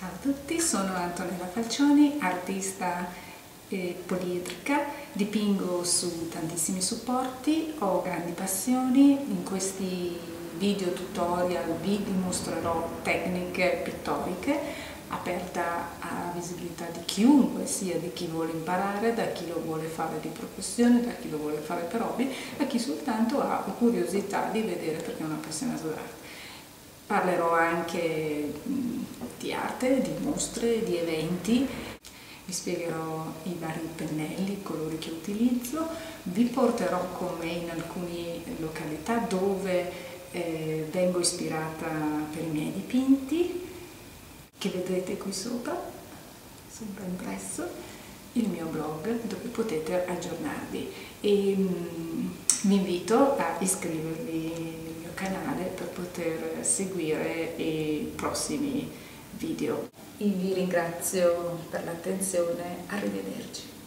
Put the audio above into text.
Ciao a tutti, sono Antonella Falcioni, artista eh, poliedrica, dipingo su tantissimi supporti, ho grandi passioni, in questi video tutorial vi dimostrerò tecniche pittoriche aperta a visibilità di chiunque, sia di chi vuole imparare, da chi lo vuole fare di professione, da chi lo vuole fare per hobby, da chi soltanto ha curiosità di vedere perché è una appassionato d'arte. Parlerò anche arte, di mostre, di eventi, vi spiegherò i vari pennelli, i colori che utilizzo, vi porterò con me in alcune località dove eh, vengo ispirata per i miei dipinti, che vedrete qui sopra, sopra impresso, il mio blog dove potete aggiornarvi. E mm, vi invito a iscrivervi canale per poter seguire i prossimi video. Vi ringrazio per l'attenzione, arrivederci.